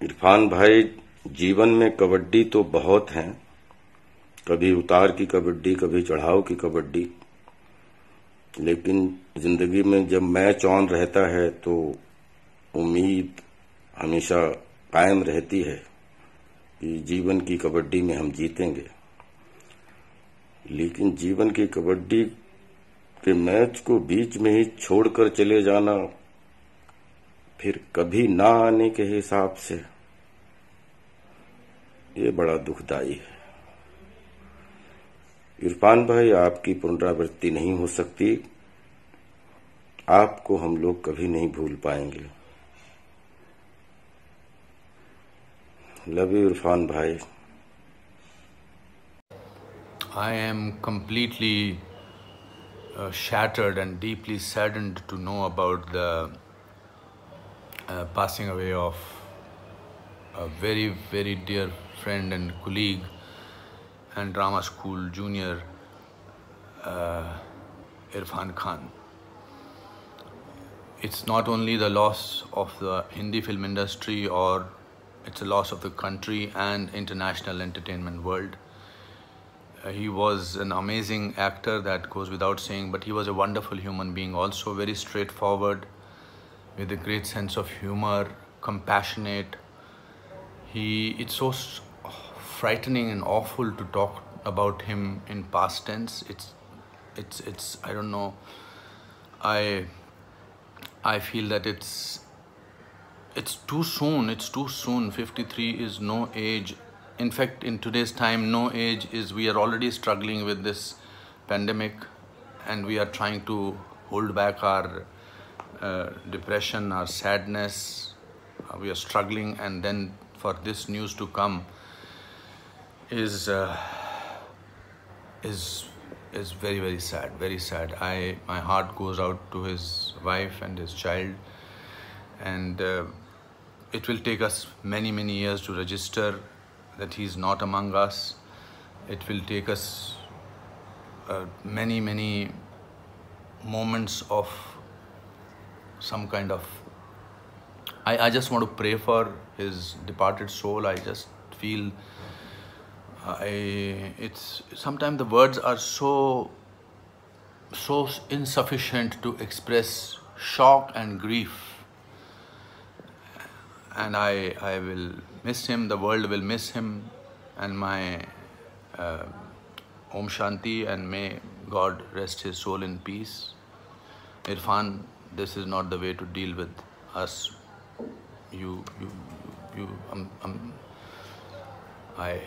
इरफान भाई, जीवन में कबड्डी तो बहुत हैं। कभी उतार की कबड्डी, कभी चढ़ाव की कबड्डी। लेकिन ज़िंदगी में जब मैच ऑन रहता है तो उम्मीद हमेशा कायम रहती है कि जीवन की कबड्डी में हम जीतेंगे। लेकिन जीवन की कबड्डी के मैच को बीच में ही छोड़कर चले जाना फिर कभी ना आने के हिसाब से। ये बड़ा दुखदाई है। इरफान भाई, आपकी पुनरावृत्ति नहीं हो सकती। आपको हम लोग कभी नहीं भूल पाएँगे। लव यू इरफान भाई। I am completely shattered and deeply saddened to know about the uh, passing away of a very, very dear friend and colleague and drama school junior uh, Irfan Khan. It's not only the loss of the Hindi film industry or it's a loss of the country and international entertainment world. Uh, he was an amazing actor that goes without saying but he was a wonderful human being also very straightforward with a great sense of humor compassionate. He it's so frightening and awful to talk about him in past tense. It's it's it's i don't know. I i feel that it's it's too soon it's too soon. 53 is no age. In fact in today's time no age is we are already struggling with this pandemic and we are trying to hold back our uh, depression our sadness uh, we are struggling and then for this news to come is uh, is is very very sad very sad. I my heart goes out to his wife and his child and uh, it will take us many many years to register that he is not among us. It will take us uh, many many moments of some kind of I, I just want to pray for his departed soul. I just feel I it's sometimes the words are so so insufficient to express shock and grief. And I I will miss him the world will miss him and my uh, Om Shanti and may God rest his soul in peace. Irfan this is not the way to deal with us. You you you um, um, I